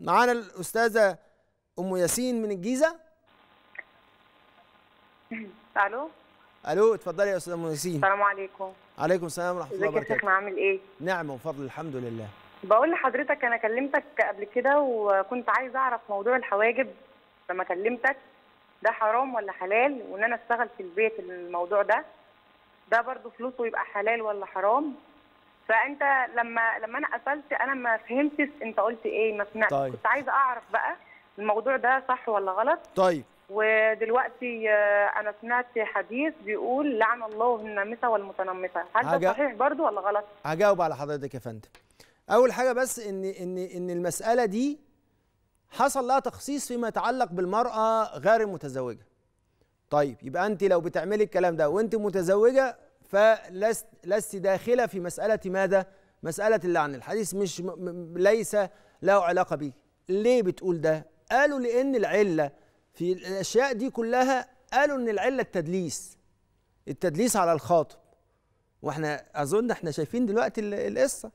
معانا الأستاذة أم ياسين من الجيزة. ألو؟ ألو اتفضلي يا أستاذة أم ياسين. السلام عليكم. عليكم السلام ورحمة الله ازيك يا وبركاته. شيخنا عامل إيه؟ نعمه وفضل الحمد لله. بقول لحضرتك أنا كلمتك قبل كده وكنت عايزه أعرف موضوع الحواجب. لما كلمتك ده حرام ولا حلال؟ وإن أنا أشتغل في البيت الموضوع ده ده برضو فلوسه يبقى حلال ولا حرام؟ فأنت لما لما أنا قفلت أنا ما فهمتش أنت قلت إيه ما سمعتش طيب. كنت عايزة أعرف بقى الموضوع ده صح ولا غلط. طيب. ودلوقتي آه، أنا سمعت حديث بيقول لعن الله النامسة والمتنمسة. هل ده صحيح برضو ولا غلط؟ هجاوب على حضرتك يا فندم. أول حاجة بس ان ان إن المسألة دي حصل لها تخصيص فيما يتعلق بالمرأة غير المتزوجة. طيب يبقى أنت لو بتعملي الكلام ده وأنت متزوجة فلست لست داخلة في مسألة ماذا؟ مسألة اللعن. الحديث مش ليس له علاقة به. ليه بتقول ده؟ قالوا لأن العلة في الأشياء دي كلها قالوا إن العلة التدليس. التدليس على الخاطب. وإحنا أظن إحنا شايفين دلوقتي ال- القصة.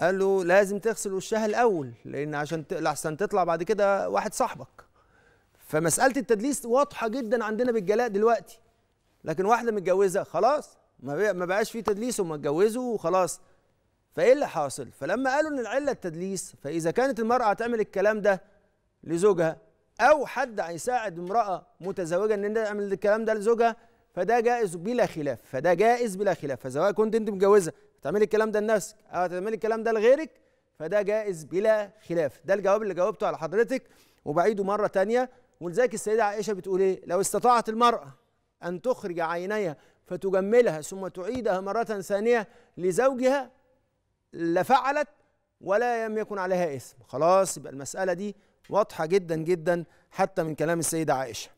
قال له لازم تغسل وشها الأول لأن عشان لحسن تطلع بعد كده واحد صاحبك. فمسألة التدليس واضحة جدا عندنا بالجلاء دلوقتي. لكن واحدة متجوزة خلاص. ما بقاش في تدليس هم اتجوزوا وخلاص. فإيه اللي حاصل؟ فلما قالوا إن العلة التدليس فإذا كانت المرأة هتعمل الكلام ده لزوجها أو حد هيساعد امرأة متزوجة إن هي تعمل الكلام ده لزوجها فده جائز بلا خلاف. فده جائز بلا خلاف. فسواء كنت أنت متجوزة تعملي الكلام ده لنفسك أو تعملي الكلام ده لغيرك فده جائز بلا خلاف. ده الجواب اللي جاوبته على حضرتك وبعيده مرة تانية. ولذلك السيدة عائشة بتقول إيه؟ لو استطاعت المرأة أن تخرج عينيها فتجملها ثم تعيدها مرة ثانية لزوجها لفعلت ولا لم يكن عليها إثم. خلاص يبقى المسألة دي واضحة جدا جدا حتى من كلام السيدة عائشة.